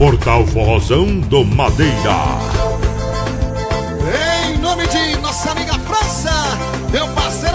Portal Forrozão do Madeira. Em nome de nossa amiga França, meu parceiro.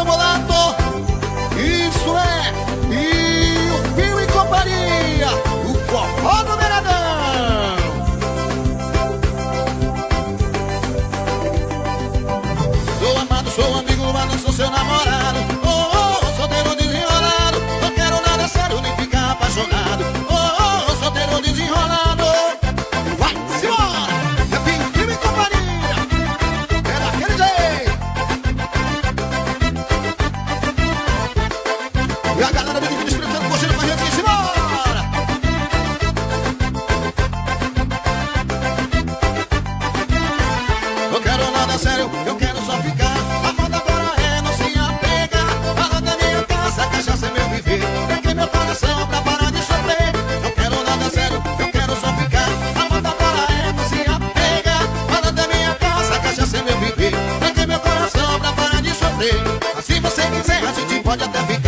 Olha, beat.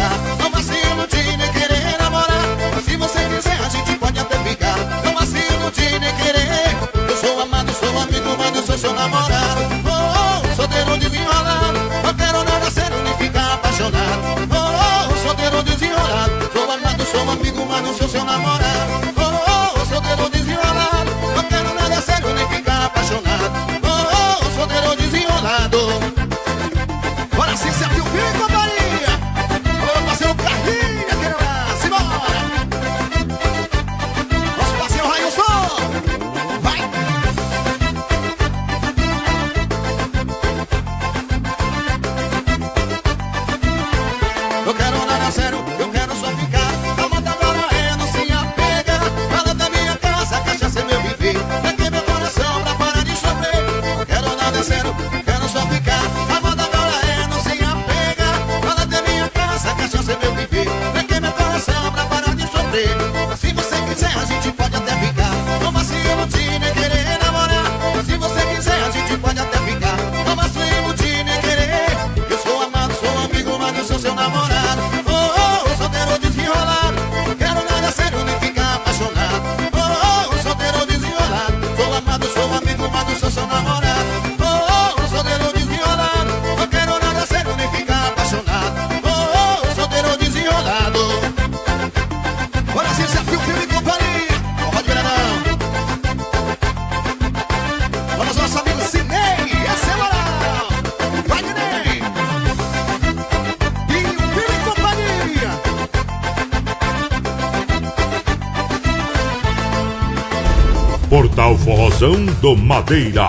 Portal Forrozão do Madeira.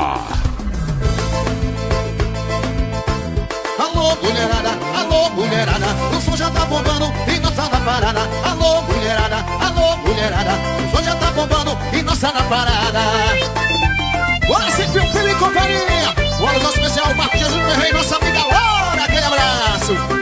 Alô, mulherada, alô, mulherada, o som já tá bombando e nossa na parada. Alô, mulherada, alô, mulherada, o som já tá bombando e nossa na parada. Bora se filho, filho e companhia! Bora o especial, Marcos Jesus Rei, nossa amiga Laura, aquele abraço!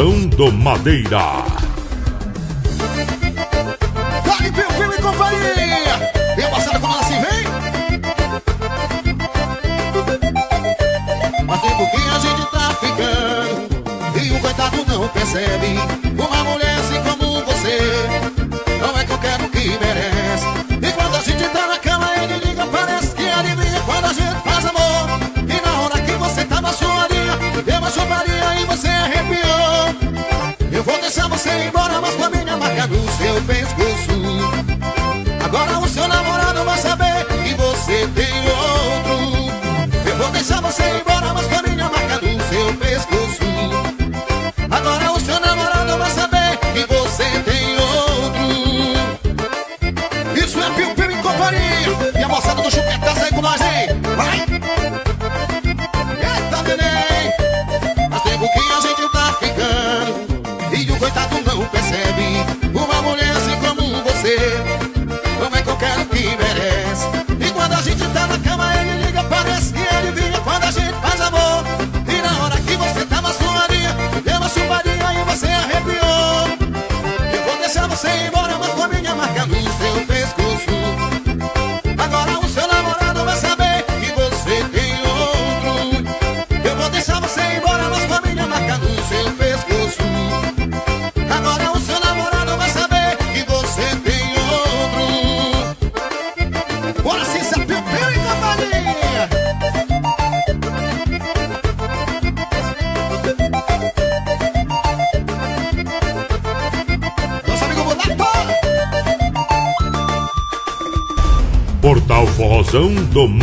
Do Madeira. Dale, Piu, e companhia! E a passada como ela assim, vem? Mas tem porque a gente tá ficando E o coitado não percebe Eu vou deixar você embora, mas com é a minha marca no seu pescoço Agora o seu namorado vai saber que você tem outro. Eu vou deixar você embora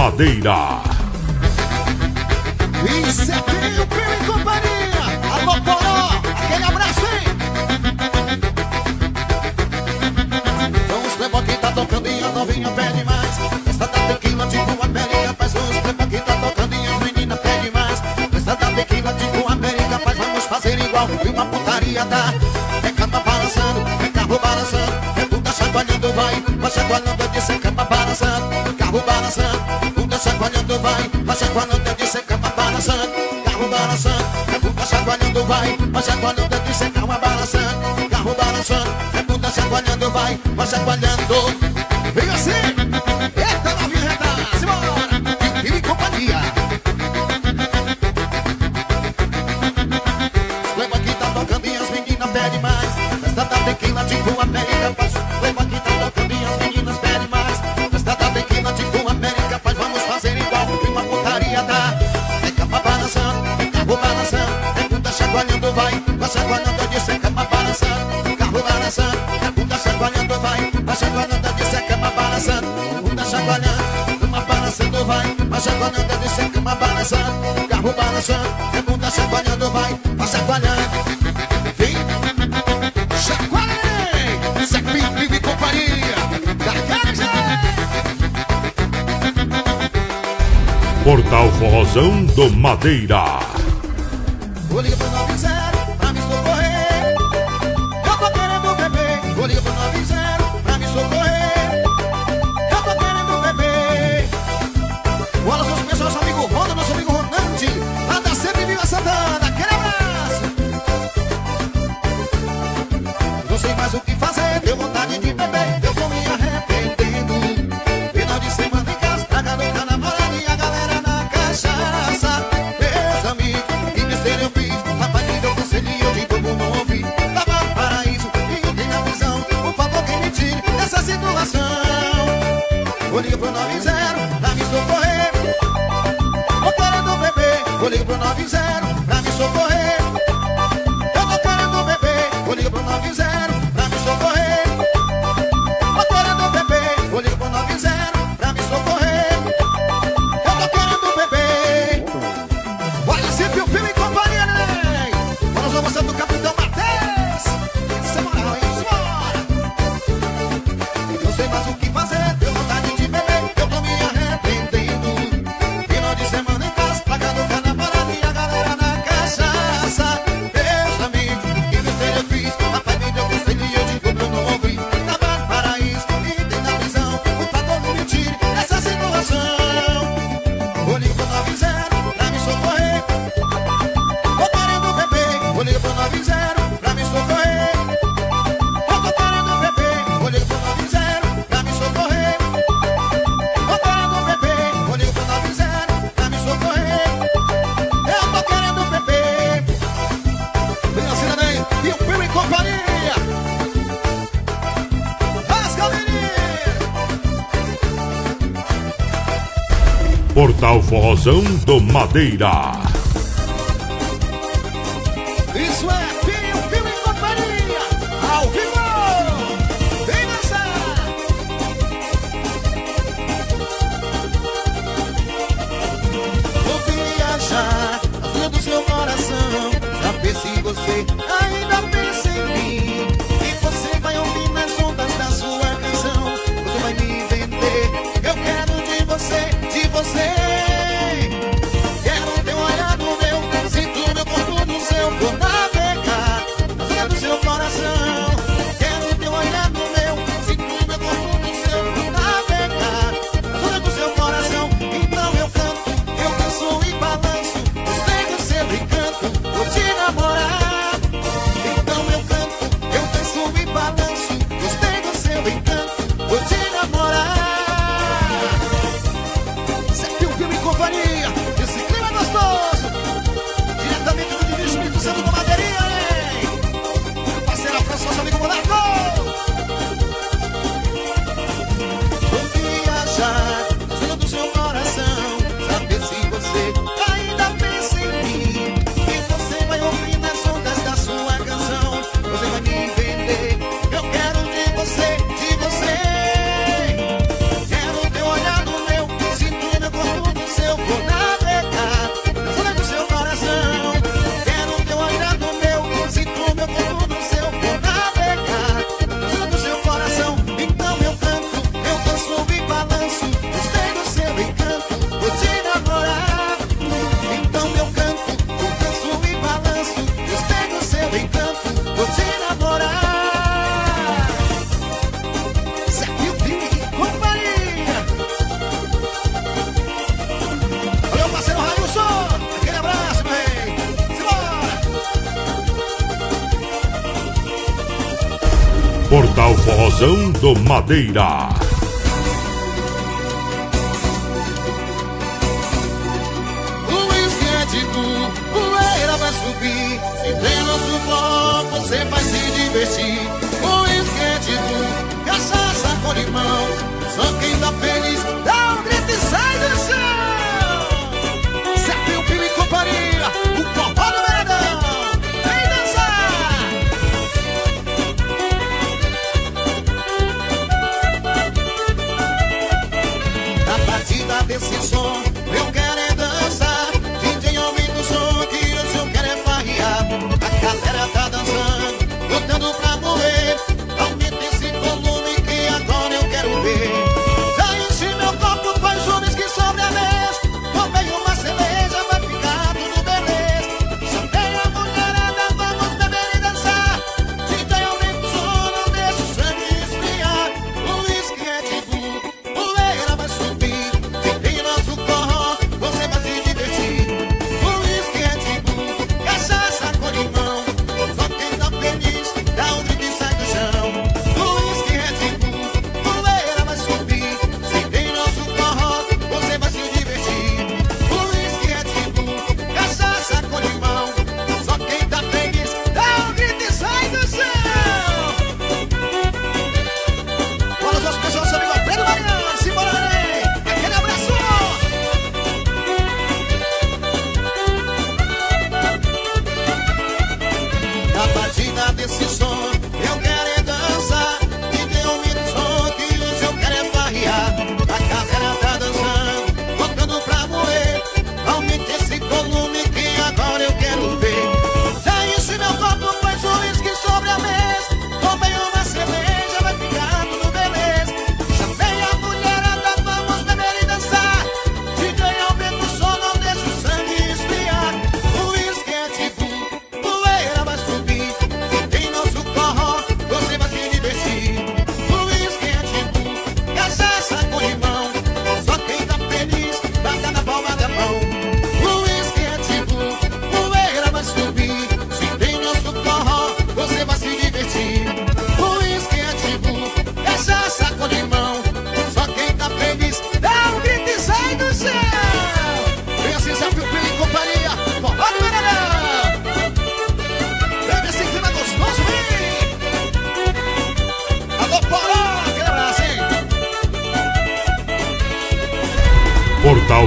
Madeira. Em setembro, primo e companhia. Alô, Poró, aquele abraço, hein? Vamos, levar que tá tocando e a novinha pede mais. Esta da tequila, boa América, faz vamos levar que tá tocando e as meninas pede mais. Esta da tequila, boa América, faz vamos fazer igual. E uma putaria dá. É cama balançando, é carro balançando. É puta chacoalhando, vai, vai chacoalhando. Eu disse é cama balançando, é carro balançando. Tá chacoalhando, vai, vai chacoalhando, é de seca, vai balançando, carro balançando. É bunda chacoalhando, vai, vai chacoalhando, é de seca, vai balançando, carro balançando. É bunda chacoalhando, vai, vai chacoalhando. Vem assim, eita, novinha reta, simbora, e companhia. Lembra que tá tocando e as meninas pedem mais, festa da tequila, tipo América, passou. chacoalhada de a uma balançando. O mundo tá chacoalhando, uma balançando vai. A chacoalhada de a uma balançando. O carro balançando, o mundo tá chacoalhando vai. Tá chacoalhando. Vem, chacoalhei. Zé vive e companhia. Portal Forrozão do Madeira. Tal Forrozão do Madeira. Invasão do Madeira. desse som. Eu quero é dançar, DJ ouvindo o som que hoje eu quero é farrear. A galera tá dançando, lutando pra morrer.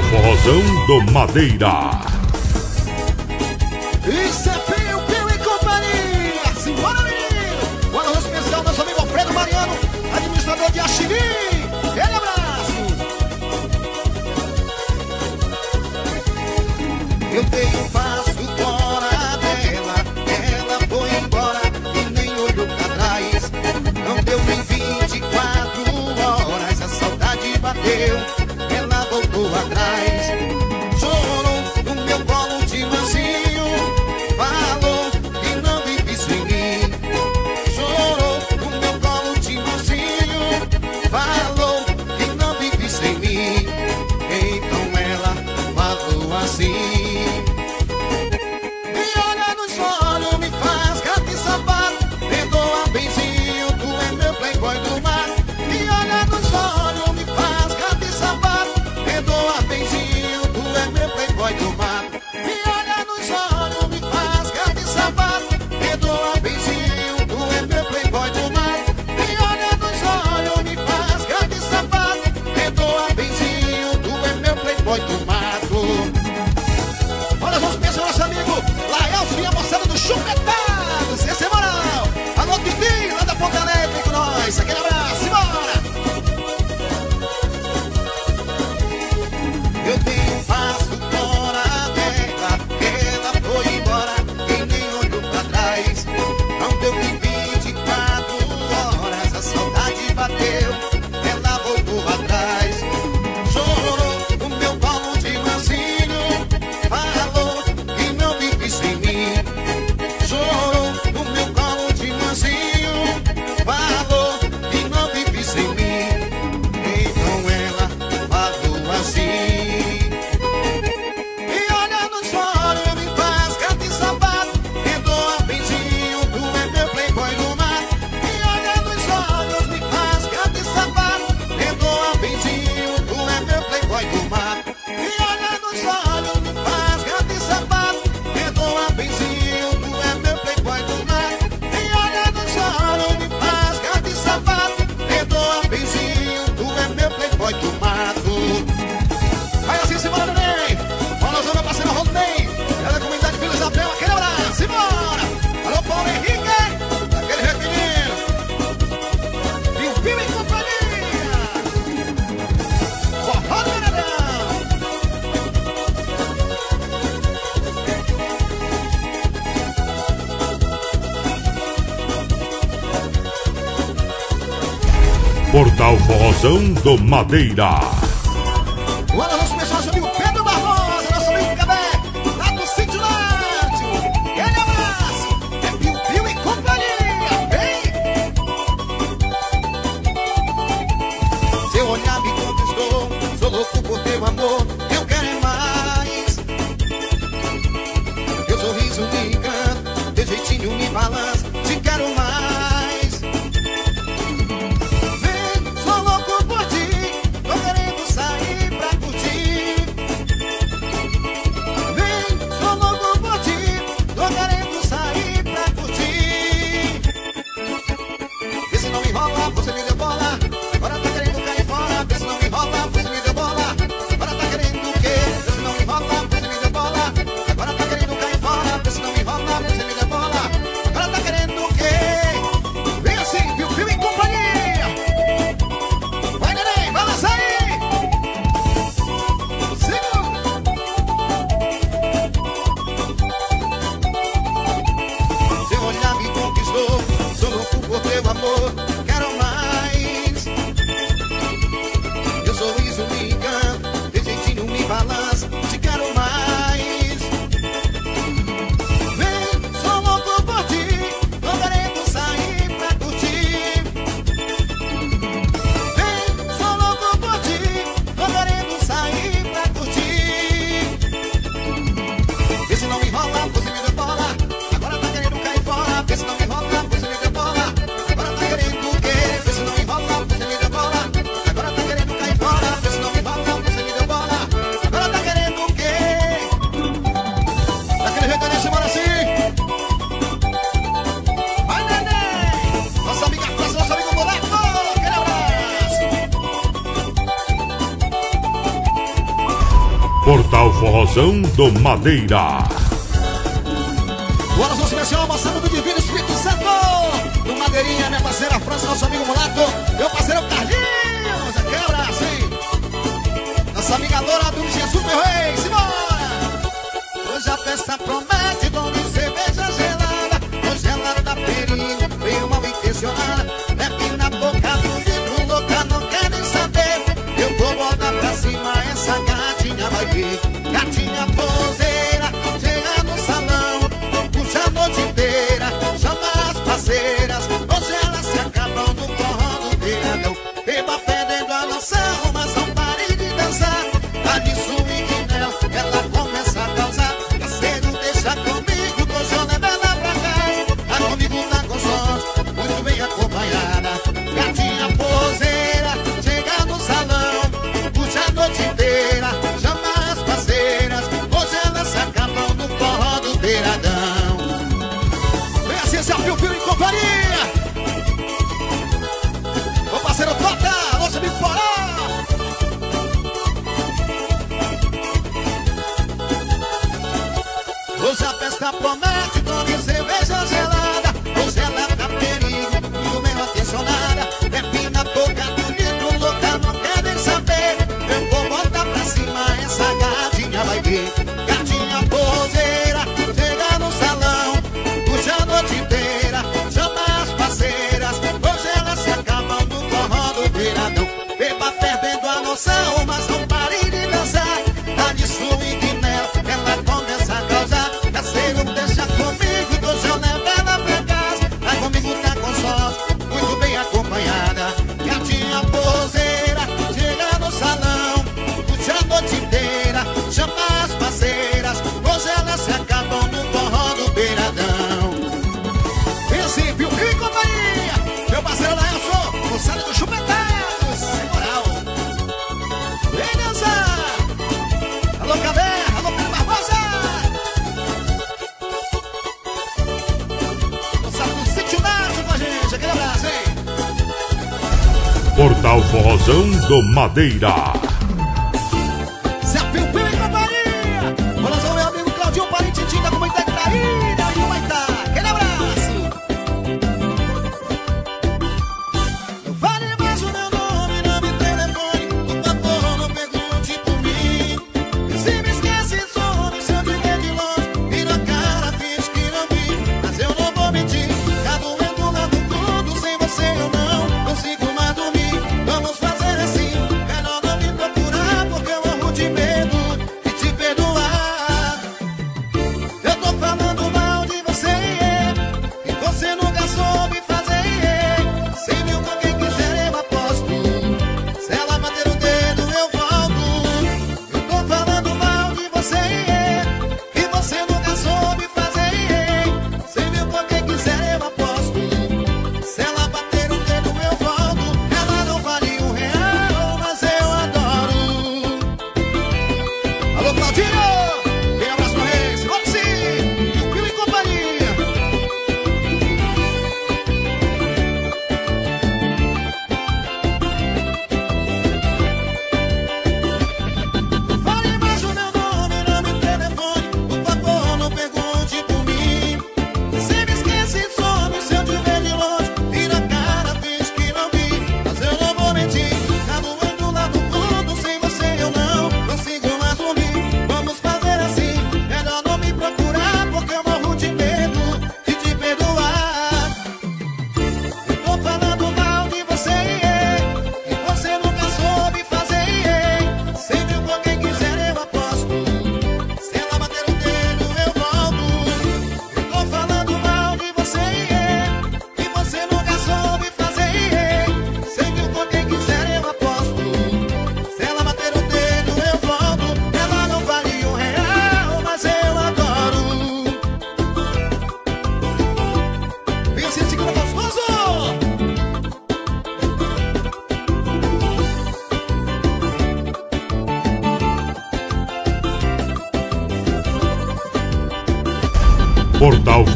Forrozão do Madeira. Forrozão do Madeira. Fusão do Madeira. O Alas especial passando do Divino Espírito Santo. Do Madeirinha, minha parceira França, nosso amigo Mulato. Meu parceiro Carlinhos, aquela assim. Nossa amiga Loura do Jesus meu rei, simbora. Hoje a festa promete, dona e cerveja gelada. Congelada é da perinha, veio mal intencionada. Bebe na boca do filho, louca, não querem saber. Eu vou botar pra cima, essa gatinha vai vir. parceiras, hoje elas se acabam no corrão do viadão. Madeira.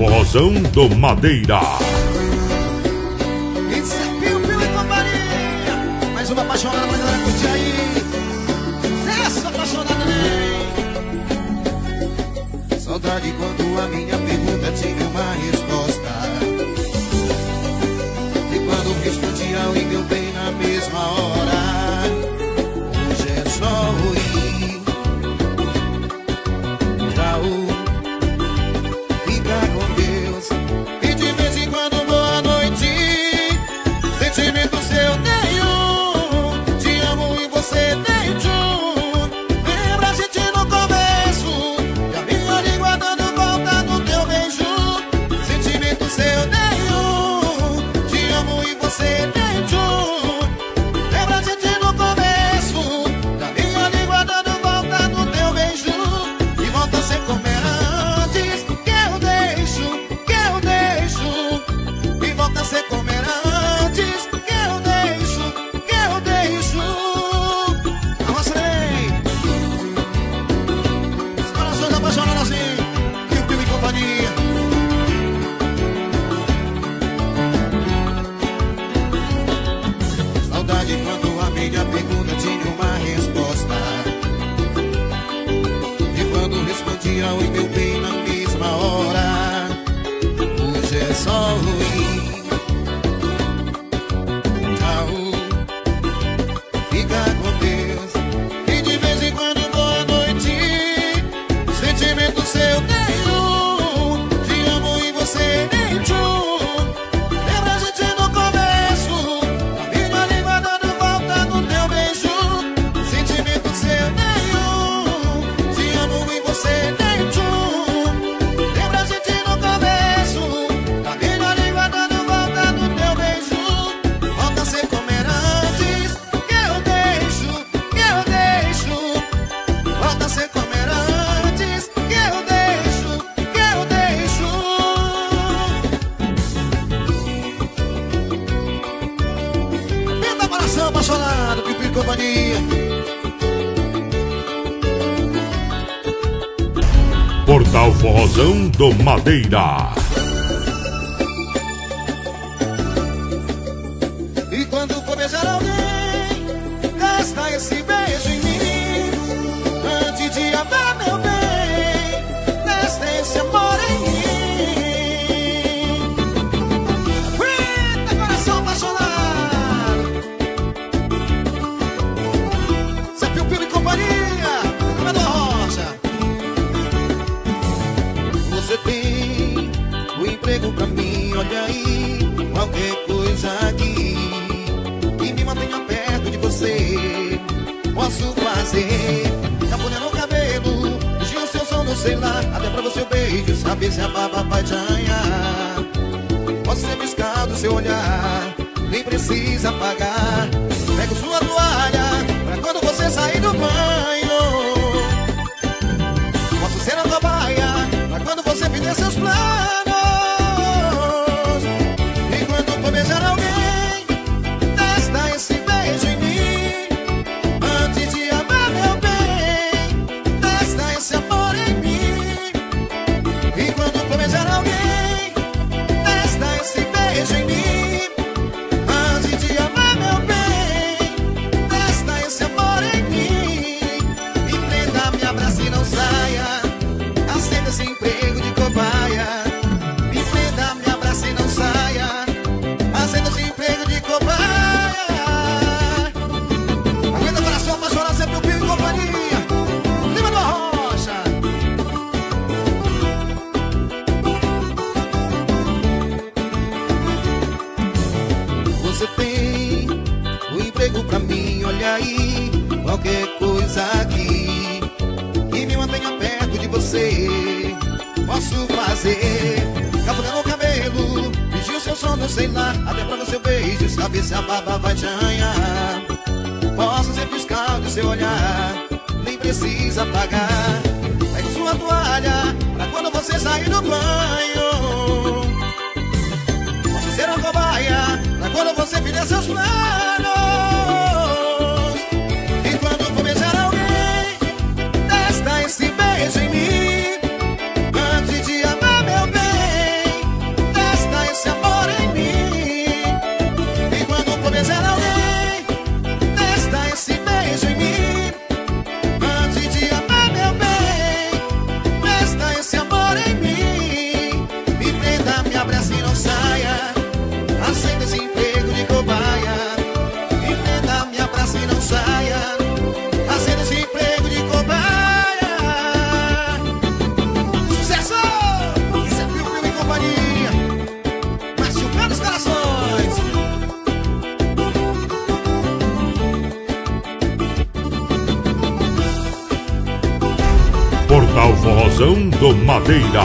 Forrozão do Madeira. se Madeira. uma toalha Pra quando você sair do banho. Gracias, Madeira.